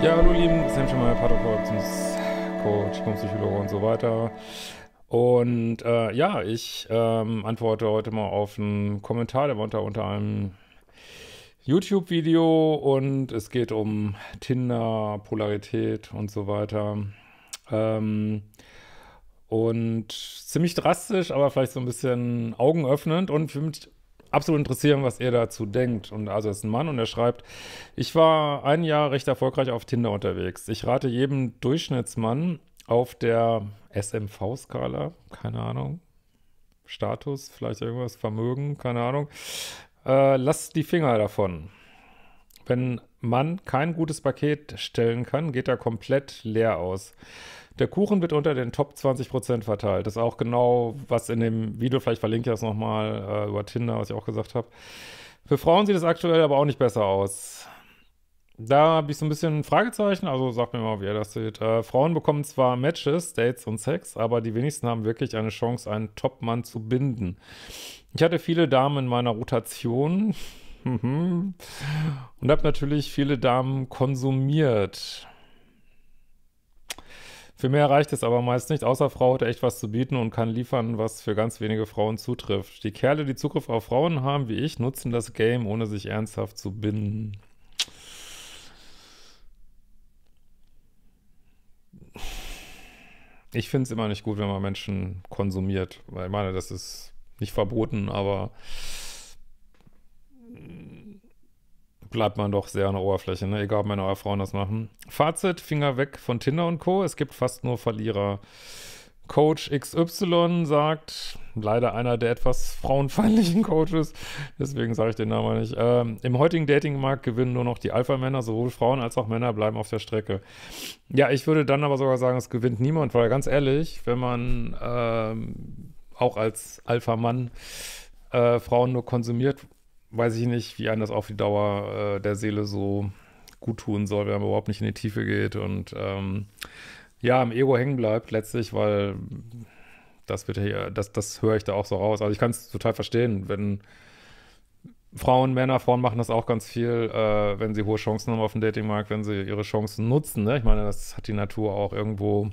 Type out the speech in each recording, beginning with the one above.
Ja, hallo lieben, das sind schon mal Paartherapeut, Coach, Psychologe und so weiter. Und äh, ja, ich ähm, antworte heute mal auf einen Kommentar, der war unter, unter einem YouTube-Video und es geht um Tinder, Polarität und so weiter. Ähm, und ziemlich drastisch, aber vielleicht so ein bisschen augenöffnend und für mich absolut interessieren, was ihr dazu denkt. Und also ist ein Mann und er schreibt, ich war ein Jahr recht erfolgreich auf Tinder unterwegs. Ich rate jedem Durchschnittsmann auf der SMV-Skala, keine Ahnung, Status, vielleicht irgendwas, Vermögen, keine Ahnung, äh, lasst die Finger davon. Wenn man kein gutes Paket stellen kann, geht er komplett leer aus. Der Kuchen wird unter den Top 20% verteilt. Das ist auch genau, was in dem Video, vielleicht verlinke ich das nochmal äh, über Tinder, was ich auch gesagt habe. Für Frauen sieht es aktuell aber auch nicht besser aus. Da habe ich so ein bisschen ein Fragezeichen, also sagt mir mal, wie ihr das seht. Äh, Frauen bekommen zwar Matches, Dates und Sex, aber die wenigsten haben wirklich eine Chance, einen Top-Mann zu binden. Ich hatte viele Damen in meiner Rotation und habe natürlich viele Damen konsumiert. Für mehr reicht es aber meist nicht, außer Frau hat echt was zu bieten und kann liefern, was für ganz wenige Frauen zutrifft. Die Kerle, die Zugriff auf Frauen haben, wie ich, nutzen das Game, ohne sich ernsthaft zu binden. Ich finde es immer nicht gut, wenn man Menschen konsumiert, weil ich meine, das ist nicht verboten, aber bleibt man doch sehr an der Oberfläche, ne? egal ob Männer oder Frauen das machen. Fazit, Finger weg von Tinder und Co. Es gibt fast nur Verlierer. Coach XY sagt, leider einer der etwas frauenfeindlichen Coaches, deswegen sage ich den Namen nicht, ähm, im heutigen Datingmarkt gewinnen nur noch die Alpha-Männer, sowohl Frauen als auch Männer bleiben auf der Strecke. Ja, ich würde dann aber sogar sagen, es gewinnt niemand, weil ganz ehrlich, wenn man ähm, auch als Alpha-Mann äh, Frauen nur konsumiert, weiß ich nicht, wie einem das auf die Dauer äh, der Seele so gut tun soll, wenn man überhaupt nicht in die Tiefe geht und ähm, ja, im Ego hängen bleibt letztlich, weil das wird hier, das, das höre ich da auch so raus. Also ich kann es total verstehen, wenn Frauen, Männer, Frauen machen das auch ganz viel, äh, wenn sie hohe Chancen haben auf dem Datingmarkt, wenn sie ihre Chancen nutzen. Ne? Ich meine, das hat die Natur auch irgendwo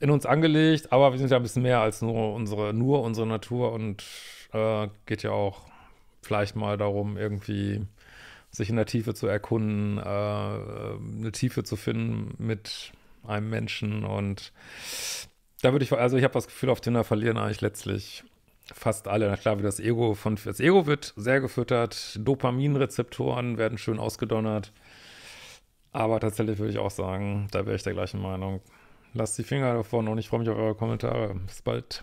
in uns angelegt, aber wir sind ja ein bisschen mehr als nur unsere, nur unsere Natur und äh, geht ja auch vielleicht mal darum, irgendwie sich in der Tiefe zu erkunden, äh, eine Tiefe zu finden mit einem Menschen und da würde ich, also ich habe das Gefühl, auf Tinder verlieren eigentlich letztlich fast alle. Na klar, wie das Ego von, das Ego wird sehr gefüttert, Dopaminrezeptoren werden schön ausgedonnert, aber tatsächlich würde ich auch sagen, da wäre ich der gleichen Meinung. Lasst die Finger davon und ich freue mich auf eure Kommentare. Bis bald.